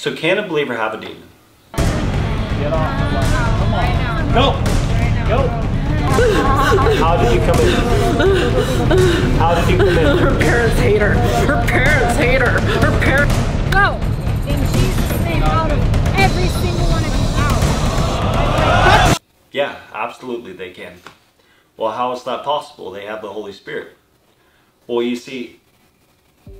So can a believer have a demon? Get off the line. Come on. Go! Go! How did you come in? How did you come in? Her parents hate her. Her parents hate her. Her parents. Go! In Jesus' name, out of every single one of you out. Yeah, absolutely they can. Well, how is that possible? They have the Holy Spirit. Well, you see,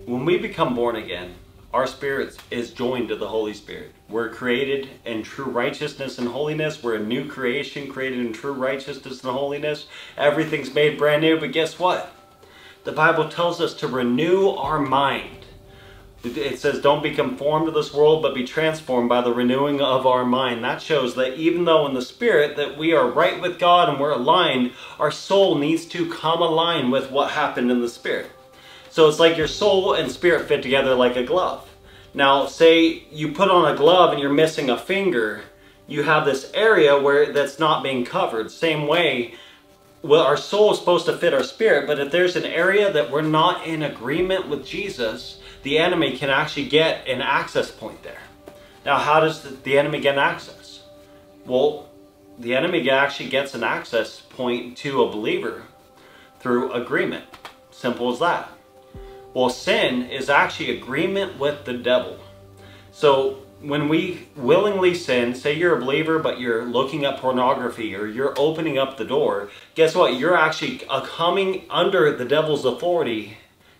when we become born again, our spirits is joined to the Holy Spirit. We're created in true righteousness and holiness. We're a new creation created in true righteousness and holiness. Everything's made brand new, but guess what? The Bible tells us to renew our mind. It says, don't be conformed to this world, but be transformed by the renewing of our mind. That shows that even though in the spirit that we are right with God and we're aligned, our soul needs to come align with what happened in the spirit. So it's like your soul and spirit fit together like a glove. Now, say you put on a glove and you're missing a finger, you have this area where that's not being covered. Same way, well, our soul is supposed to fit our spirit, but if there's an area that we're not in agreement with Jesus, the enemy can actually get an access point there. Now, how does the enemy get access? Well, the enemy actually gets an access point to a believer through agreement. Simple as that. Well, sin is actually agreement with the devil. So when we willingly sin, say you're a believer, but you're looking at pornography or you're opening up the door, guess what? You're actually coming under the devil's authority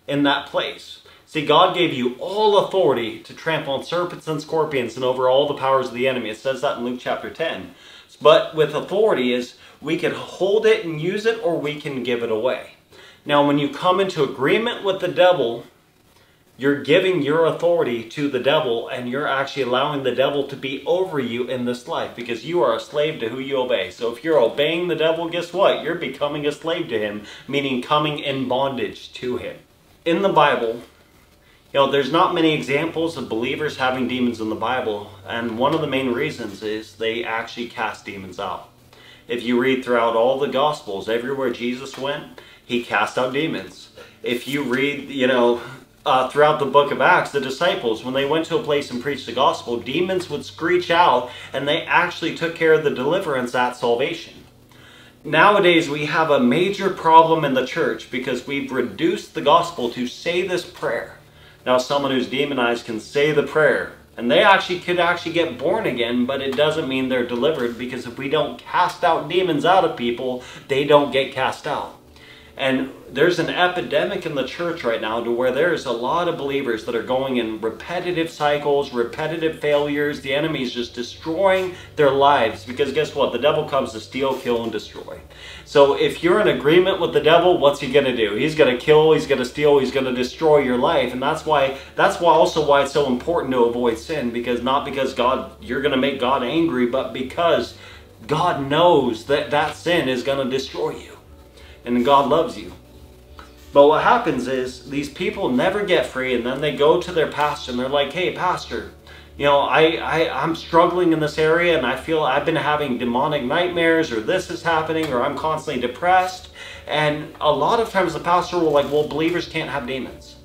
in that place. See, God gave you all authority to trample on serpents and scorpions and over all the powers of the enemy. It says that in Luke chapter 10. But with authority is we can hold it and use it or we can give it away. Now, when you come into agreement with the devil, you're giving your authority to the devil and you're actually allowing the devil to be over you in this life because you are a slave to who you obey. So if you're obeying the devil, guess what? You're becoming a slave to him, meaning coming in bondage to him. In the Bible, you know, there's not many examples of believers having demons in the Bible, and one of the main reasons is they actually cast demons out. If you read throughout all the Gospels, everywhere Jesus went, he cast out demons. If you read, you know, uh, throughout the book of Acts, the disciples, when they went to a place and preached the gospel, demons would screech out, and they actually took care of the deliverance at salvation. Nowadays, we have a major problem in the church because we've reduced the gospel to say this prayer. Now someone who's demonized can say the prayer and they actually could actually get born again, but it doesn't mean they're delivered because if we don't cast out demons out of people, they don't get cast out. And there's an epidemic in the church right now to where there's a lot of believers that are going in repetitive cycles, repetitive failures. The enemy's just destroying their lives because guess what? The devil comes to steal, kill, and destroy. So if you're in agreement with the devil, what's he going to do? He's going to kill, he's going to steal, he's going to destroy your life. And that's why that's why also why it's so important to avoid sin because not because God you're going to make God angry, but because God knows that that sin is going to destroy you and God loves you. But what happens is these people never get free and then they go to their pastor and they're like, hey, pastor, you know, I, I, I'm struggling in this area and I feel I've been having demonic nightmares or this is happening or I'm constantly depressed. And a lot of times the pastor will like, well, believers can't have demons.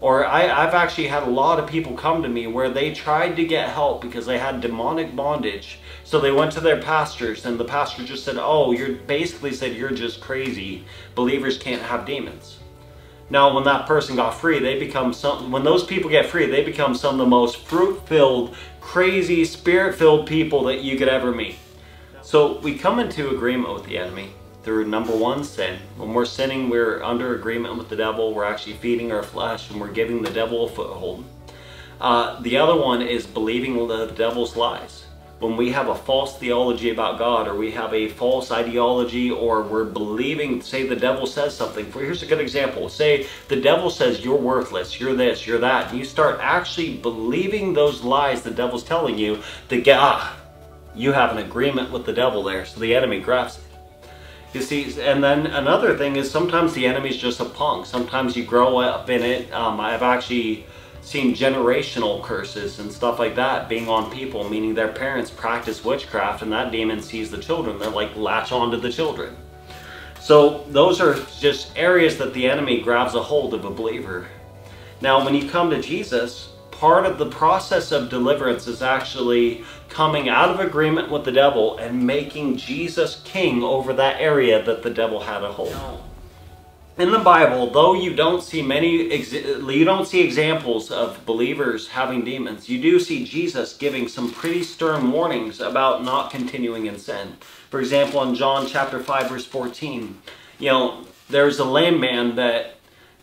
Or I, I've actually had a lot of people come to me where they tried to get help because they had demonic bondage. So they went to their pastors and the pastor just said, oh, you're basically said you're just crazy. Believers can't have demons. Now, when that person got free, they become some, when those people get free, they become some of the most fruit-filled, crazy, spirit-filled people that you could ever meet. So we come into agreement with the enemy through number one, sin. When we're sinning, we're under agreement with the devil. We're actually feeding our flesh and we're giving the devil a foothold. Uh, the other one is believing the devil's lies. When we have a false theology about God or we have a false ideology or we're believing, say the devil says something. For Here's a good example. Say the devil says you're worthless, you're this, you're that. And you start actually believing those lies the devil's telling you get, ah, you have an agreement with the devil there. So the enemy grasps it. You see, and then another thing is sometimes the enemy's just a punk. Sometimes you grow up in it. Um, I've actually seen generational curses and stuff like that being on people, meaning their parents practice witchcraft and that demon sees the children. They're like latch onto the children. So those are just areas that the enemy grabs a hold of a believer. Now, when you come to Jesus, part of the process of deliverance is actually coming out of agreement with the devil and making Jesus king over that area that the devil had a hold. In the Bible, though you don't see many, you don't see examples of believers having demons, you do see Jesus giving some pretty stern warnings about not continuing in sin. For example, in John chapter 5, verse 14, you know, there's a lame man that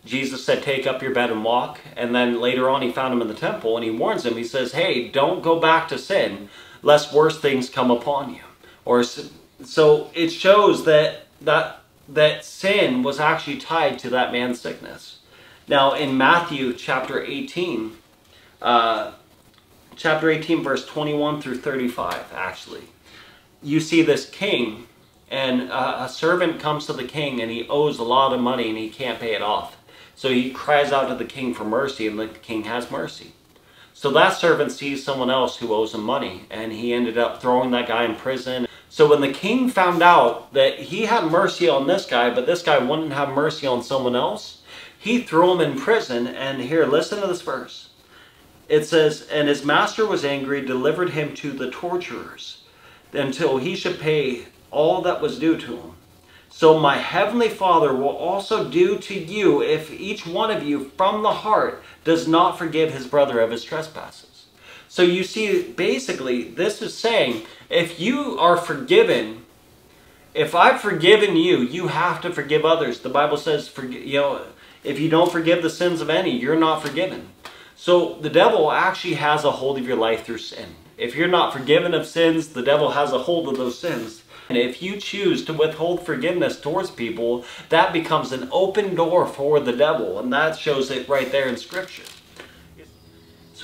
Jesus said, Take up your bed and walk. And then later on, he found him in the temple and he warns him. He says, Hey, don't go back to sin, lest worse things come upon you. Or so it shows that that that sin was actually tied to that man's sickness. Now, in Matthew chapter 18, uh, chapter 18, verse 21 through 35, actually, you see this king, and uh, a servant comes to the king and he owes a lot of money and he can't pay it off. So he cries out to the king for mercy, and the king has mercy. So that servant sees someone else who owes him money, and he ended up throwing that guy in prison. So when the king found out that he had mercy on this guy, but this guy wouldn't have mercy on someone else, he threw him in prison. And here, listen to this verse. It says, And his master was angry, delivered him to the torturers, until he should pay all that was due to him. So my heavenly Father will also do to you if each one of you from the heart does not forgive his brother of his trespasses. So you see, basically, this is saying, if you are forgiven, if I've forgiven you, you have to forgive others. The Bible says, for, you know, if you don't forgive the sins of any, you're not forgiven. So the devil actually has a hold of your life through sin. If you're not forgiven of sins, the devil has a hold of those sins. And if you choose to withhold forgiveness towards people, that becomes an open door for the devil. And that shows it right there in Scripture.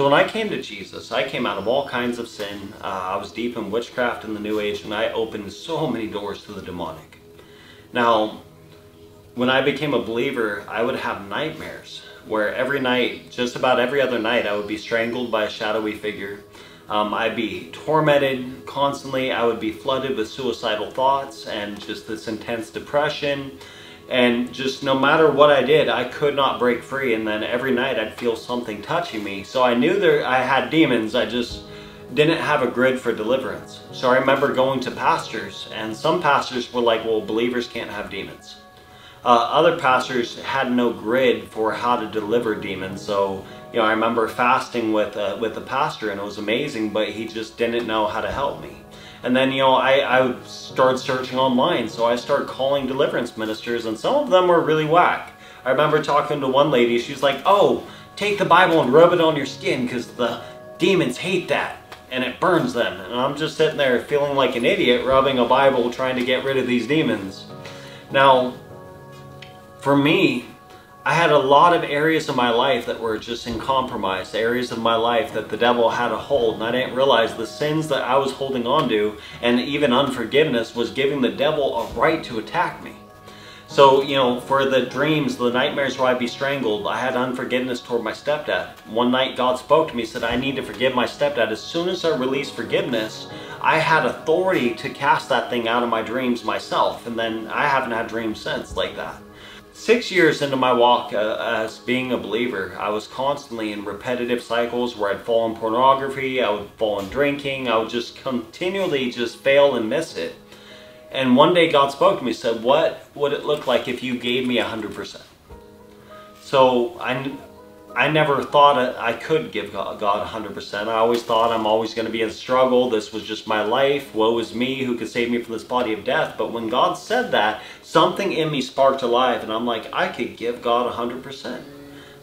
So when I came to Jesus, I came out of all kinds of sin. Uh, I was deep in witchcraft in the New Age, and I opened so many doors to the demonic. Now, when I became a believer, I would have nightmares where every night, just about every other night, I would be strangled by a shadowy figure. Um, I'd be tormented constantly. I would be flooded with suicidal thoughts and just this intense depression. And just no matter what I did, I could not break free. And then every night I'd feel something touching me. So I knew there I had demons. I just didn't have a grid for deliverance. So I remember going to pastors, and some pastors were like, well, believers can't have demons. Uh, other pastors had no grid for how to deliver demons. So you know, I remember fasting with uh, with the pastor, and it was amazing, but he just didn't know how to help me. And then, you know, I, I started searching online, so I started calling deliverance ministers, and some of them were really whack. I remember talking to one lady, she's like, oh, take the Bible and rub it on your skin, because the demons hate that, and it burns them. And I'm just sitting there feeling like an idiot, rubbing a Bible, trying to get rid of these demons. Now, for me, I had a lot of areas of my life that were just in compromise, areas of my life that the devil had a hold, and I didn't realize the sins that I was holding on to, and even unforgiveness, was giving the devil a right to attack me. So, you know, for the dreams, the nightmares where I'd be strangled, I had unforgiveness toward my stepdad. One night God spoke to me, said, I need to forgive my stepdad. As soon as I released forgiveness, I had authority to cast that thing out of my dreams myself, and then I haven't had dreams since like that. Six years into my walk uh, as being a believer, I was constantly in repetitive cycles where I'd fall in pornography, I would fall in drinking, I would just continually just fail and miss it. And one day God spoke to me, said, what would it look like if you gave me 100%? So I, I never thought I could give God 100%. I always thought I'm always going to be in struggle. This was just my life. Woe is me. Who could save me from this body of death? But when God said that, something in me sparked alive. And I'm like, I could give God 100%.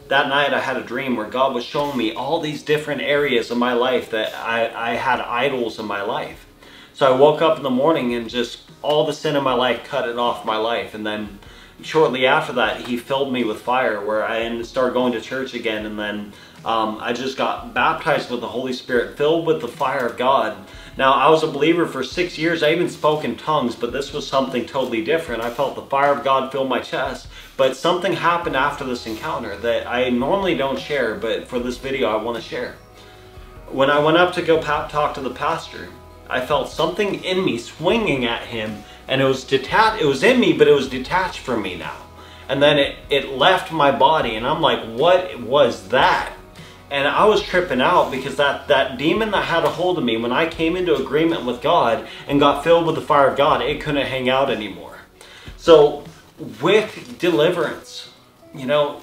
That night I had a dream where God was showing me all these different areas of my life that I, I had idols in my life. So I woke up in the morning and just all the sin in my life cut it off my life. And then shortly after that, he filled me with fire where I started going to church again. And then um, I just got baptized with the Holy Spirit, filled with the fire of God. Now, I was a believer for six years. I even spoke in tongues, but this was something totally different. I felt the fire of God fill my chest. But something happened after this encounter that I normally don't share, but for this video, I want to share. When I went up to go talk to the pastor, I felt something in me swinging at him and it was detached, it was in me, but it was detached from me now. And then it, it left my body and I'm like, what was that? and I was tripping out because that, that demon that had a hold of me, when I came into agreement with God and got filled with the fire of God, it couldn't hang out anymore. So, with deliverance, you know,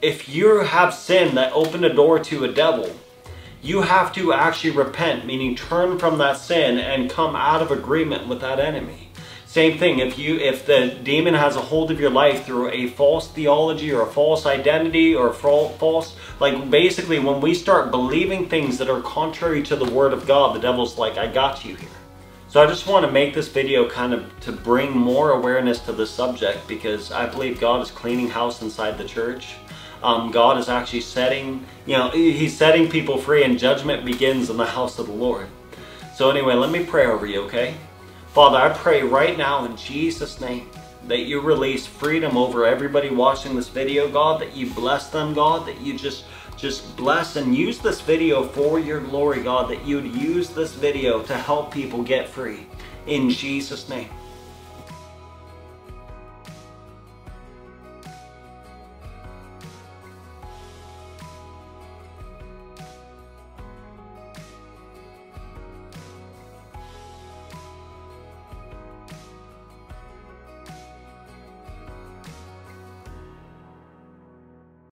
if you have sin that opened a door to a devil, you have to actually repent, meaning turn from that sin and come out of agreement with that enemy. Same thing, if you if the demon has a hold of your life through a false theology or a false identity or false like basically when we start believing things that are contrary to the word of God, the devil's like, I got you here. So I just want to make this video kind of to bring more awareness to this subject because I believe God is cleaning house inside the church. Um, God is actually setting, you know, he's setting people free and judgment begins in the house of the Lord. So anyway, let me pray over you, okay? Father, I pray right now in Jesus' name that you release freedom over everybody watching this video, God, that you bless them, God, that you just just bless and use this video for your glory, God, that you'd use this video to help people get free. In Jesus' name.